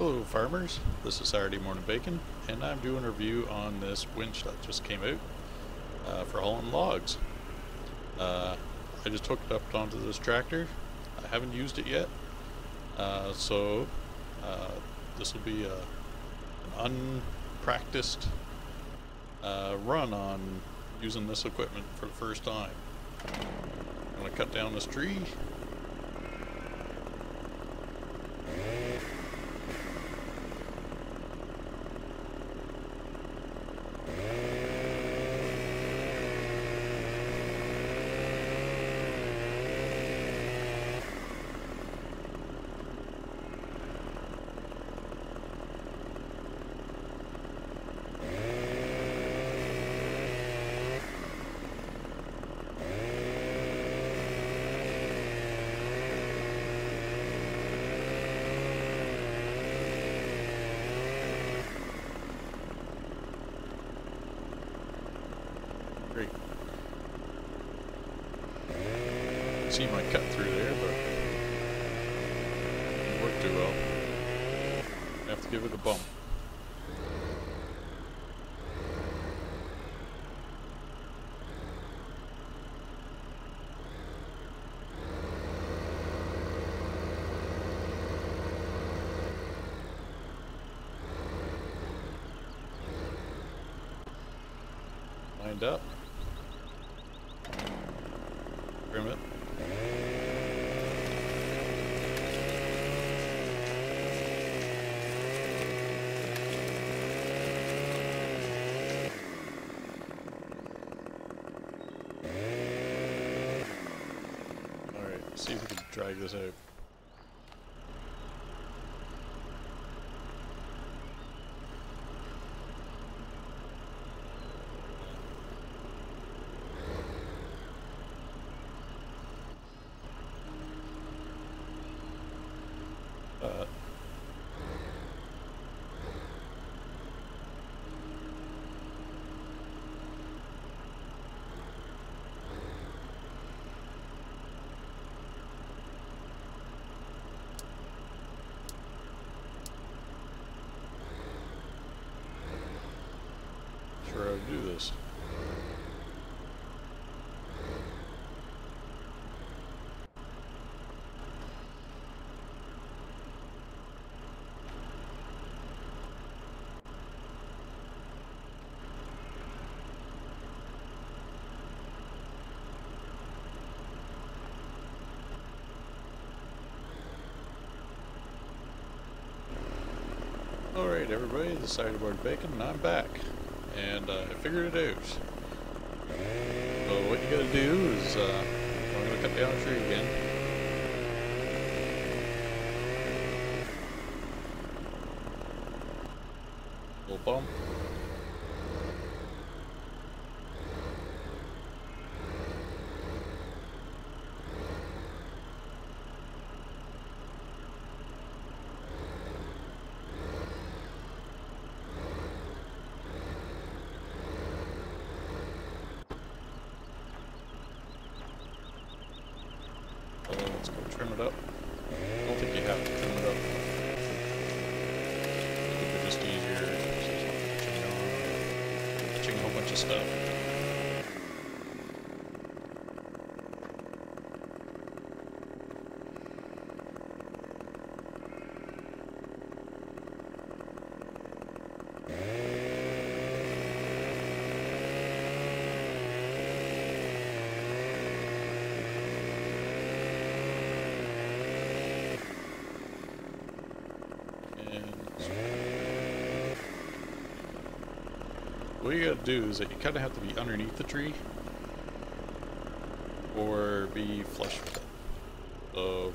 Hello farmers, this is Saturday Morning Bacon and I'm doing a review on this winch that just came out uh, for hauling logs. Uh, I just hooked it up onto this tractor. I haven't used it yet, uh, so uh, this will be a, an unpracticed uh, run on using this equipment for the first time. I'm going to cut down this tree Great. See my cut through there, but it didn't work too well. I have to give it a bump. Up. Trim it. Alright, see if we can drag this out. Uh, sure how to do this. Alright everybody, this is Sideboard Bacon and I'm back. And uh, I figured it out. So what you gotta do is, uh, I'm gonna cut down a tree again. Little bump. Uh, let's go trim it up. I don't think you have to trim it up. It would just easier pitching on, pitching a whole bunch of stuff. And what you gotta do is that you kind of have to be underneath the tree or be flush with it. So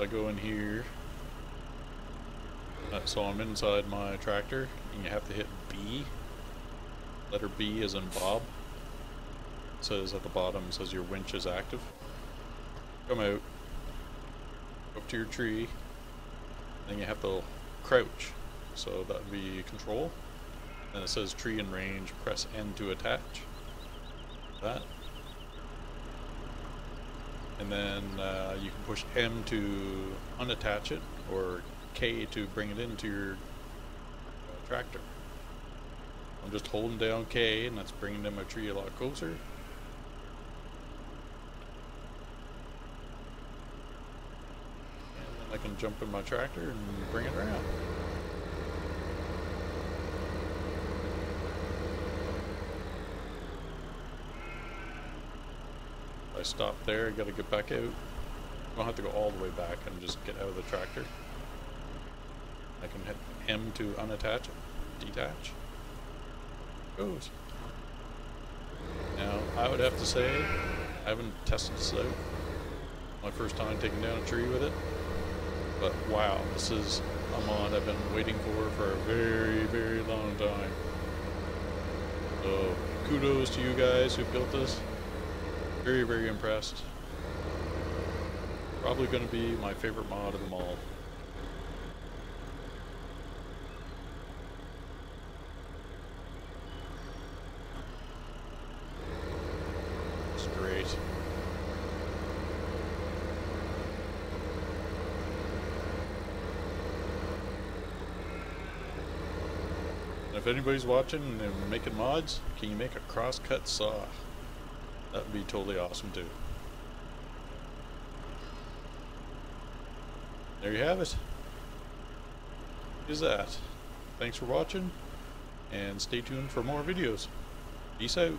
I go in here, uh, so I'm inside my tractor, and you have to hit B. Letter B is in Bob. It says at the bottom says your winch is active. Come out, up to your tree, then you have to crouch. So that would be control. And it says tree in range, press N to attach. That. And then uh, you can push M to unattach it, or K to bring it into your uh, tractor. I'm just holding down K, and that's bringing in my tree a lot closer. And then I can jump in my tractor and bring it around. I stop there, I gotta get back out. I don't have to go all the way back and just get out of the tractor. I can hit M to unattach detach. Goes. Now, I would have to say, I haven't tested this out. My first time taking down a tree with it. But wow, this is a mod I've been waiting for for a very, very long time. So, kudos to you guys who built this. Very, very impressed. Probably going to be my favorite mod of them all. It's great. And if anybody's watching and they're making mods, can you make a cross-cut saw? That would be totally awesome too. There you have it. Is that. Thanks for watching, and stay tuned for more videos. Peace out.